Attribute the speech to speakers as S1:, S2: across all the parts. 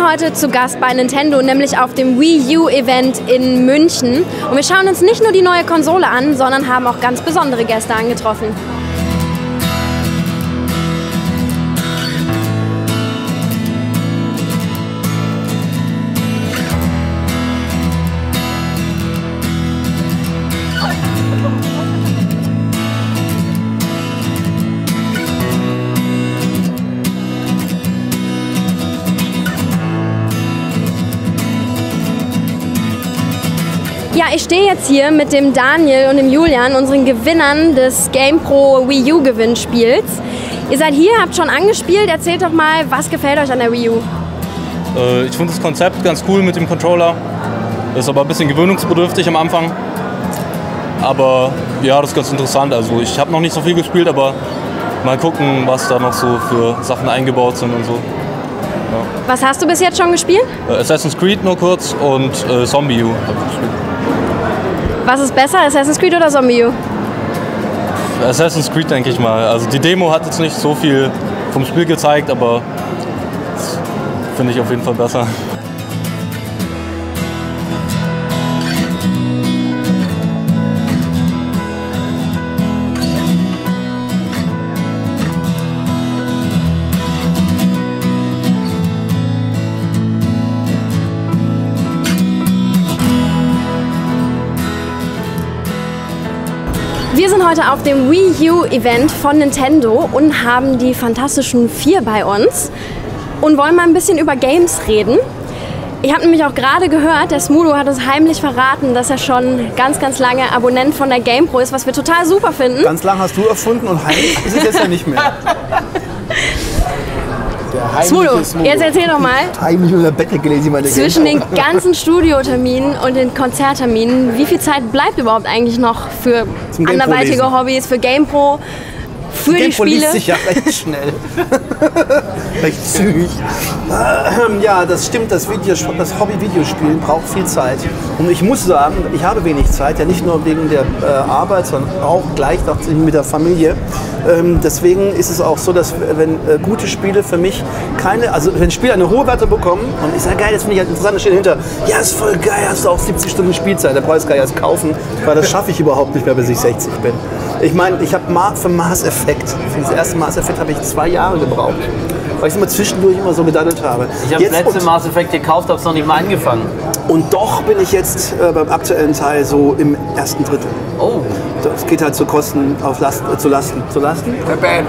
S1: Wir sind heute zu Gast bei Nintendo, nämlich auf dem Wii U Event in München. Und wir schauen uns nicht nur die neue Konsole an, sondern haben auch ganz besondere Gäste angetroffen. Ich stehe jetzt hier mit dem Daniel und dem Julian, unseren Gewinnern des GamePro Wii U Gewinnspiels. Ihr seid hier, habt schon angespielt. Erzählt doch mal, was gefällt euch an der Wii U?
S2: Äh, ich finde das Konzept ganz cool mit dem Controller. Ist aber ein bisschen gewöhnungsbedürftig am Anfang. Aber ja, das ist ganz interessant. Also ich habe noch nicht so viel gespielt, aber mal gucken, was da noch so für Sachen eingebaut sind und so.
S1: Was hast du bis jetzt schon gespielt?
S2: Äh, Assassin's Creed nur kurz und äh, Zombie U habe ich gespielt.
S1: Was ist besser, Assassin's Creed oder Zombie?
S2: Assassin's Creed denke ich mal. Also die Demo hat jetzt nicht so viel vom Spiel gezeigt, aber finde ich auf jeden Fall besser.
S1: Heute auf dem Wii U Event von Nintendo und haben die Fantastischen Vier bei uns und wollen mal ein bisschen über Games reden. Ich habe nämlich auch gerade gehört, der Smudo hat uns heimlich verraten, dass er schon ganz, ganz lange Abonnent von der GamePro ist, was wir total super finden.
S3: Ganz lang hast du erfunden und heimlich ist es jetzt ja nicht mehr.
S1: Smudo, jetzt erzähl doch mal,
S3: Heimlich unter Bett gelesen, meine
S1: zwischen den ganzen Studioterminen und den Konzertterminen, wie viel Zeit bleibt überhaupt eigentlich noch für anderweitige. Hobbys, für GamePro, für die
S3: Gamepro
S1: Spiele?
S3: liest sich ja recht schnell. recht zügig. Ähm, Ja, das stimmt. Das, Video, das Hobby-Videospielen braucht viel Zeit. Und ich muss sagen, ich habe wenig Zeit. Ja, nicht nur wegen der äh, Arbeit, sondern auch gleich noch mit der Familie. Ähm, deswegen ist es auch so, dass wenn äh, gute Spiele für mich keine, also wenn Spiele eine hohe Werte bekommen und ich sage, geil, das finde ich halt interessant, da steht hinter, ja, ist voll geil, hast du auch 70 Stunden Spielzeit, da brauchst du gar nicht erst kaufen, weil das schaffe ich überhaupt nicht mehr, bis ich 60 bin. Ich meine, ich habe für Mass Effect, für das erste Mass Effect habe ich zwei Jahre gebraucht, weil ich immer zwischendurch immer so gedaddelt habe.
S4: Ich habe das letzte Mass Effect gekauft, habe es noch nicht mal angefangen.
S3: und doch bin ich jetzt äh, beim aktuellen Teil so im ersten Drittel.
S4: Oh,
S3: Das geht halt zu Kosten, auf Lasten, äh, zu Lasten, zu Lasten
S5: Der Band.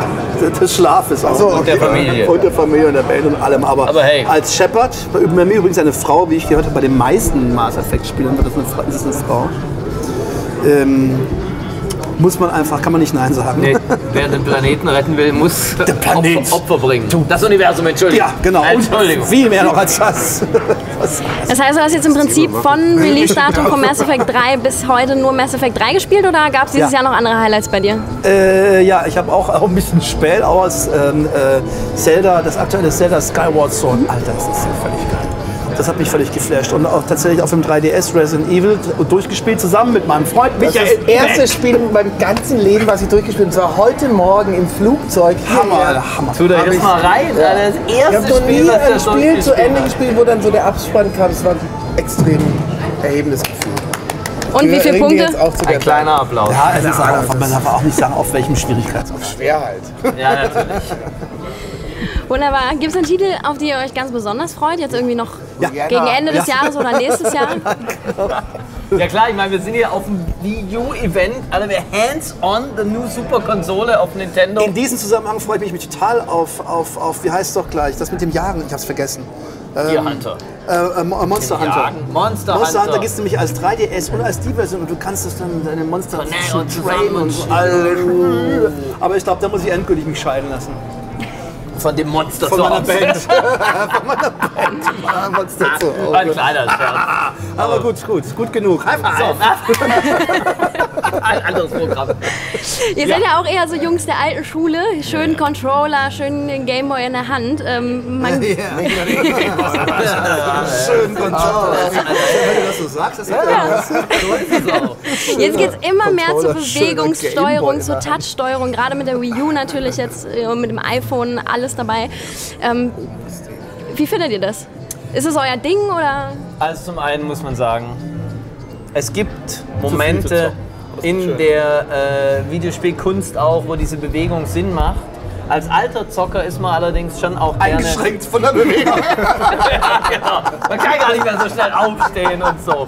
S3: des Schlafes auch.
S5: so,
S4: und der Familie.
S3: Und der Familie und der Band und allem. Aber,
S4: Aber hey.
S3: als Shepard, bei mir übrigens eine Frau, wie ich gehört habe, bei den meisten Mass Effect Spielern wird das eine, Fra- das ist eine Frau. Ähm, muss man einfach, kann man nicht Nein sagen.
S4: nee, wer den Planeten retten will, muss
S3: Planet.
S4: Opfer, Opfer bringen. Das Universum, Entschuldigung.
S3: Ja, genau.
S4: Entschuldigung.
S3: Und viel mehr noch als das.
S1: Das heißt, du hast jetzt im Prinzip von Release-Datum von Mass Effect 3 bis heute nur Mass Effect 3 gespielt oder gab es dieses
S3: Ja.
S1: Jahr noch andere Highlights bei dir?
S3: Äh, ja, ich habe auch, auch ein bisschen spät aus ähm, äh, Zelda, das aktuelle Zelda Skyward Sword. Alter, das ist ja völlig geil. Das hat mich völlig geflasht. Und auch tatsächlich auf dem 3DS Resident Evil durchgespielt, zusammen mit meinem Freund
S5: Das
S3: Michael.
S5: erste Spiel in meinem ganzen Leben, was ich durchgespielt habe, war heute Morgen im Flugzeug.
S3: Hammer. Alter, Hammer.
S4: Tu da jetzt
S5: ich-
S4: mal rein.
S5: Ja.
S4: Das
S5: Ich
S4: erste
S5: habe noch nie
S4: Spiel,
S5: ein Spiel zu Ende
S4: hat.
S5: gespielt, wo dann so der Abspann kam. Es war ein extrem erhebendes Gefühl.
S1: Und wie viele Punkte?
S5: Jetzt auch zu der
S4: Ein kleiner Applaus.
S3: Ja, es ist
S5: Ahnung,
S3: man darf auch nicht sagen, auf welchem Schwierigkeitsgrad.
S5: Schwer halt.
S4: Ja, natürlich.
S1: Wunderbar. Gibt es einen Titel, auf die ihr euch ganz besonders freut? Jetzt irgendwie noch
S3: Ja.
S1: gegen Ende des
S3: Ja.
S1: Jahres oder nächstes Jahr?
S4: Ja klar, ich meine, wir sind hier auf dem Wii U Event, alle wir hands-on, the new Super Konsole auf Nintendo.
S3: In diesem Zusammenhang freue ich mich total auf, auf, auf, wie heißt es doch gleich, das mit dem Jagen, ich habe es vergessen.
S4: Deer Hunter.
S3: Äh, äh, Mo- Monster Hunter.
S4: Jagen. Monster,
S3: Monster Hunter
S4: Hunter.
S3: gibt es nämlich als 3DS und als die Version und du kannst es dann deine Monster trainen und so.
S4: zusammen.
S3: Alle- Aber ich glaube, da muss ich endgültig mich scheiden lassen.
S4: Von dem Monster
S3: Von
S4: zu.
S3: Band. Von meiner Band. Monster zu
S4: War ein kleiner Scherz.
S3: Aber gut, gut, gut genug. High five.
S4: Ein anderes Programm.
S1: Ihr seid ja auch eher so Jungs der alten Schule. Schön Controller, schön den Gameboy in der Hand. Ähm, man,
S3: Schön Controller. Wenn du das so sagst, das ja.
S4: So auch.
S1: Jetzt geht es immer mehr zur Bewegungssteuerung, zur? Touchsteuerung, gerade mit der Wii U natürlich jetzt, äh, mit dem iPhone, alles dabei. Ähm, wie findet ihr das? Ist es euer Ding oder?
S4: Also zum einen muss man sagen, es gibt Momente in
S3: schön.
S4: der äh, Videospielkunst auch, wo diese Bewegung Sinn macht. Als alter Zocker ist man allerdings schon auch gerne...
S3: Eingeschränkt von der Bewegung.
S4: ja, genau. Man kann gar nicht mehr so schnell aufstehen und so.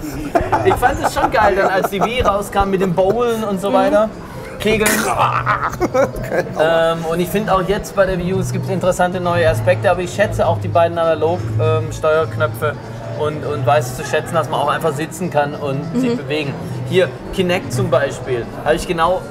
S4: Ich fand es schon geil, dann als die Wii rauskam mit dem Bowlen und so weiter. Kegeln. ähm, und ich finde auch jetzt bei der Wii U, es gibt interessante neue Aspekte, aber ich schätze auch die beiden Analog-Steuerknöpfe und, und weiß zu schätzen, dass man auch einfach sitzen kann und sich bewegen. Hier, Kinect zum Beispiel, habe ich genau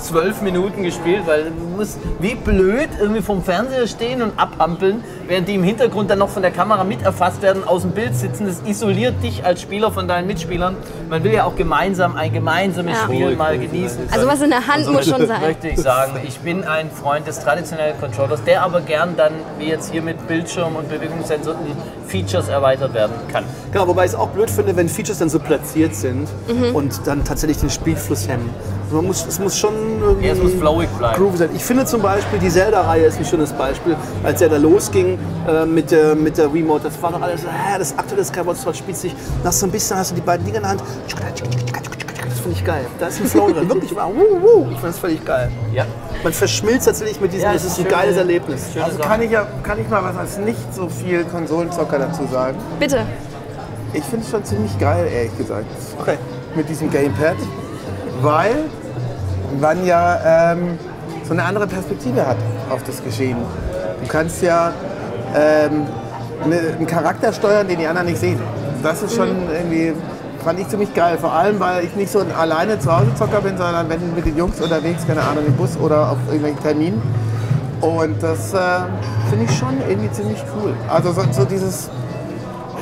S4: zwölf Minuten gespielt, weil du musst wie blöd irgendwie vom Fernseher stehen und abhampeln, während die im Hintergrund dann noch von der Kamera mit erfasst werden, aus dem Bild sitzen. Das isoliert dich als Spieler von deinen Mitspielern. Man will ja auch gemeinsam ein gemeinsames
S1: Ja.
S4: Spiel mal genießen.
S1: Also was in der Hand muss schon sein.
S4: Möchte ich sagen, ich bin ein Freund des traditionellen Controllers, der aber gern dann, wie jetzt hier mit Bildschirm und Bewegungssensor, die Features erweitert werden kann.
S3: Genau, wobei ich es auch blöd finde, wenn Features dann so platziert sind und dann tatsächlich den Spielfluss hemmen. Man muss, es muss schon irgendwie
S4: Ja, es muss flowig bleiben.
S3: groovy sein. Ich finde zum Beispiel, die Zelda-Reihe ist ein schönes Beispiel. Als er da losging äh, mit, der, mit der Remote, das war doch alles, äh, das aktuelle Skyward Sword spielt sich nach so ein bisschen, hast du die beiden Dinge in der Hand. Das finde ich geil. Da ist ein Flow drin. Wirklich, wow, wuh. ich finde das völlig geil.
S4: Ja.
S3: Man verschmilzt tatsächlich mit diesem,
S4: Ja,
S3: das
S4: es
S3: ist ein
S4: schön.
S3: geiles Erlebnis.
S5: Also kann ich, ja, kann ich mal was als nicht so viel Konsolenzocker dazu sagen.
S1: Bitte.
S5: Ich finde es schon ziemlich geil, ehrlich gesagt,
S3: Okay.
S5: mit diesem Gamepad, weil man ja ähm, so eine andere Perspektive hat auf das Geschehen. Du kannst ja ähm, ne- einen Charakter steuern, den die anderen nicht sehen. Das ist schon irgendwie, fand ich ziemlich geil. Vor allem, weil ich nicht so ein alleine zu Hause Zocker bin, sondern wenn mit den Jungs unterwegs, keine Ahnung, im Bus oder auf irgendwelchen Terminen. Und das äh, finde ich schon irgendwie ziemlich cool. Also so, so dieses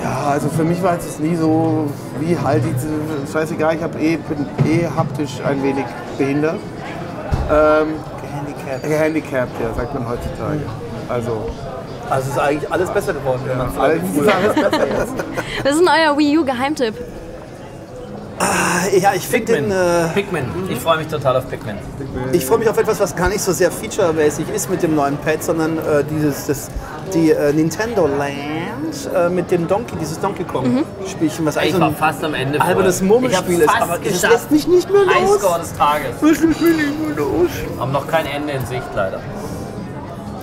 S5: ja, also für mich war es nie so, wie halt, die, scheißegal, ich hab eh, bin eh haptisch ein wenig behindert. Ähm, gehandicapt. Gehandicapt, ja, sagt man heutzutage. Also,
S3: Also ist eigentlich alles besser geworden. wenn man
S5: alles, alles besser jetzt.
S1: Was ist denn euer Wii U Geheimtipp?
S3: Ja, ich finde den. Äh,
S4: Pikmin. Ich freue mich total auf Pikmin.
S3: Ich freue mich auf etwas, was gar nicht so sehr featuremäßig ist mit dem neuen Pad, sondern äh, dieses, das, die äh, Nintendo Land äh, mit dem Donkey, dieses Donkey Kong Spielchen, was eigentlich
S4: Ich
S3: so
S4: war
S3: ein
S4: fast am Ende.
S3: albernes. Murmelspiel
S4: Ich
S3: ist,
S4: hab's
S3: aber
S4: fast
S3: es
S4: geschafft.
S3: lässt mich nicht mehr los.
S4: Highscore des Tages.
S3: Es lässt mich nicht mehr los.
S4: Haben noch kein Ende in Sicht leider.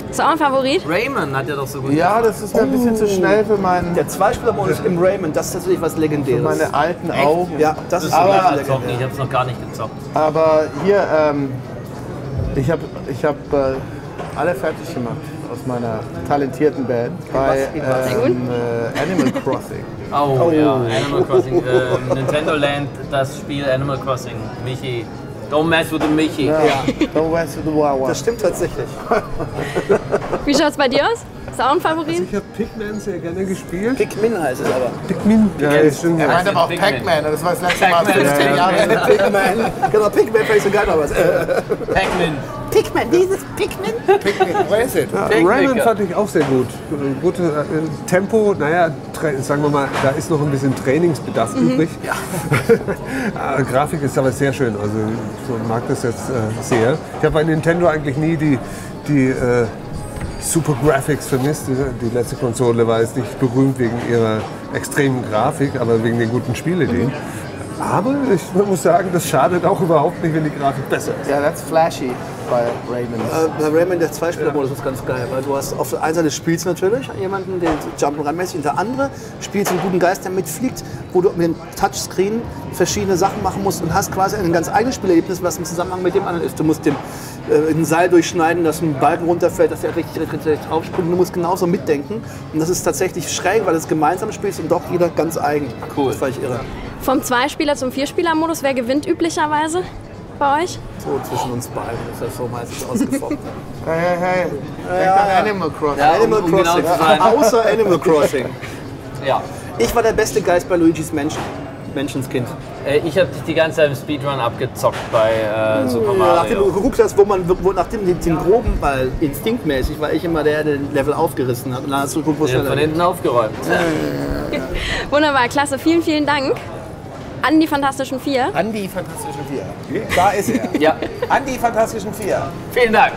S1: Ist euer Favorit?
S4: Rayman hat ja doch so gut.
S5: Ja, das ist mir ein bisschen zu schnell für, meinen,
S3: Der Zweispieler-Modus im Raymond, das ist tatsächlich was
S5: für
S3: Legendäres.
S5: meine alten Augen.
S3: ja, das ist
S5: Aber-
S3: wirklich.
S4: Ich
S3: legendär.
S4: habe es noch gar nicht gezockt.
S5: Aber hier, ähm, ich habe ich hab, äh, alle fertig gemacht aus meiner talentierten Band bei
S3: was?
S5: ähm, äh, Animal Crossing.
S4: Oh, ja, Animal Crossing. äh, Nintendo Land, das Spiel Animal Crossing. Michi. Don't mess with the Michi.
S5: Ja. Don't mess with the Wawa.
S3: Das stimmt tatsächlich.
S1: Wie schaut's bei dir aus? Ist auch ein Favorit?
S6: Ich habe Pikmin sehr gerne gespielt.
S3: Pikmin heißt es aber.
S6: Pikmin? Ja, ist schon
S5: Er meinte aber auch. Pac-Man, das war das letzte Mal
S4: Pac-Man.
S5: 15 Jahre.
S3: Pikmin. Genau, Pikmin ich so geil, aber was.
S4: Pac-Man.
S3: Pikmin, dieses Pikmin.
S5: Pikmin, wo ist es?
S6: Ja. Rayman fand ich auch sehr gut. Äh, Gute äh, Tempo, naja, sagen wir mal, da ist noch ein bisschen Trainingsbedarf übrig. Äh, Grafik ist aber sehr schön, also ich mag das jetzt äh, sehr. Ich habe bei Nintendo eigentlich nie die, die äh, Super Graphics vermisst. Die, die letzte Konsole war jetzt nicht berühmt wegen ihrer extremen Grafik, aber wegen den guten Spielideen. Aber ich muss sagen, das schadet auch überhaupt nicht, wenn die Grafik besser ist.
S5: Ja, that's flashy bei Raymond.
S3: Äh, Bei Rayman der Zweispieler-Modus ist ganz geil, weil du hast auf der einen Seite spielst natürlich jemanden, der Jump'n'Run-mäßig, und der andere spielt einen guten Geist, der mitfliegt, wo du mit dem Touchscreen verschiedene Sachen machen musst und hast quasi ein ganz eigenes Spielerlebnis, was im Zusammenhang mit dem anderen ist. Du musst dem äh, ein Seil durchschneiden, dass ein Balken runterfällt, dass er richtig, richtig, richtig draufspringt. Du musst genauso mitdenken. Und das ist tatsächlich schräg, weil du es gemeinsam spielst und doch jeder ganz eigen.
S4: Cool.
S3: Das fand ich irre.
S1: Vom Zweispieler zum Vierspieler-Modus, wer gewinnt üblicherweise bei euch?
S3: So zwischen uns beiden ist das so meistens ausgefochten.
S5: Hey, hey, hey. Denk an Animal Crossing.
S4: Ja,
S3: Animal
S4: um, um genau
S3: Crossing.
S4: sein.
S3: Außer Animal Crossing.
S4: Ja.
S3: Ich war der beste Geist bei Luigi's Mansion. Menschenskind.
S4: Äh, Ich habe dich die ganze Zeit im Speedrun abgezockt bei äh, Super
S3: Nachdem du
S4: Mario.
S3: geguckt hast, wo man, wo, nachdem den, den groben, weil instinktmäßig war ich immer der, der den Level aufgerissen hat. Und dann hast du geguckt, wo
S4: Ja, von
S3: geht.
S4: hinten aufgeräumt.
S1: Wunderbar, klasse. Vielen, vielen Dank an die Fantastischen Vier.
S5: An die Fantastischen Vier. Da ist er.
S4: Ja,
S5: An die Fantastischen Vier.
S4: vielen Dank.